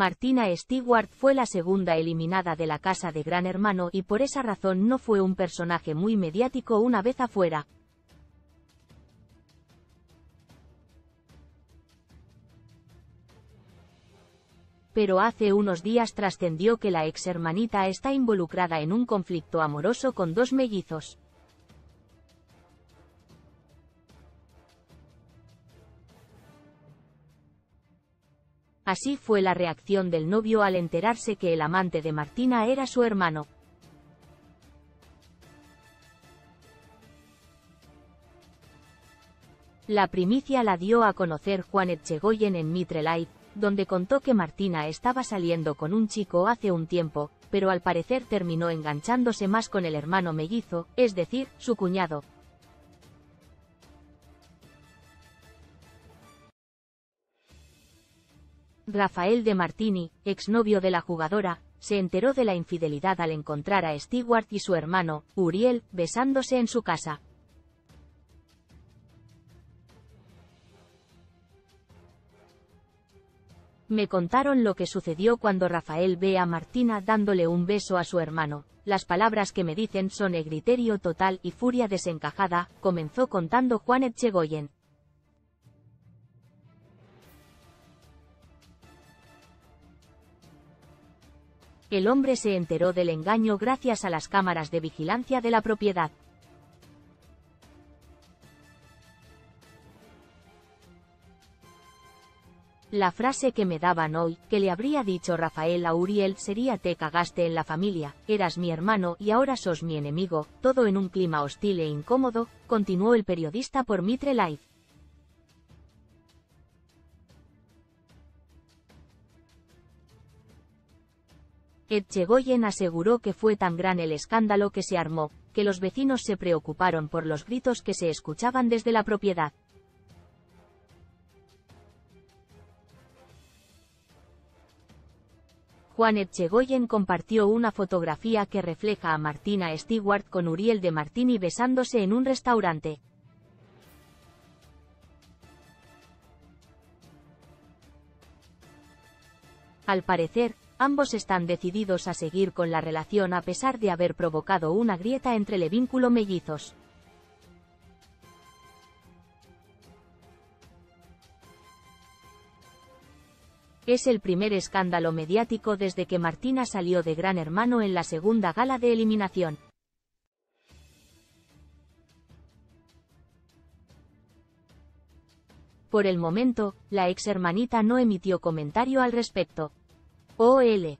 Martina Stewart fue la segunda eliminada de la casa de Gran Hermano y por esa razón no fue un personaje muy mediático una vez afuera. Pero hace unos días trascendió que la ex hermanita está involucrada en un conflicto amoroso con dos mellizos. Así fue la reacción del novio al enterarse que el amante de Martina era su hermano. La primicia la dio a conocer Juan Etchegoyen en Mitre donde contó que Martina estaba saliendo con un chico hace un tiempo, pero al parecer terminó enganchándose más con el hermano mellizo, es decir, su cuñado. Rafael de Martini, exnovio de la jugadora, se enteró de la infidelidad al encontrar a Stewart y su hermano, Uriel, besándose en su casa. Me contaron lo que sucedió cuando Rafael ve a Martina dándole un beso a su hermano. Las palabras que me dicen son egriterio total y furia desencajada, comenzó contando Juan Etchegoyen. El hombre se enteró del engaño gracias a las cámaras de vigilancia de la propiedad. La frase que me daban hoy, que le habría dicho Rafael a Uriel sería te cagaste en la familia, eras mi hermano y ahora sos mi enemigo, todo en un clima hostil e incómodo, continuó el periodista por Mitre Live. Etchegoyen aseguró que fue tan gran el escándalo que se armó, que los vecinos se preocuparon por los gritos que se escuchaban desde la propiedad. Juan Etchegoyen compartió una fotografía que refleja a Martina Stewart con Uriel de Martini besándose en un restaurante. Al parecer, Ambos están decididos a seguir con la relación a pesar de haber provocado una grieta entre el vínculo mellizos. Es el primer escándalo mediático desde que Martina salió de Gran Hermano en la segunda gala de eliminación. Por el momento, la ex hermanita no emitió comentario al respecto. OL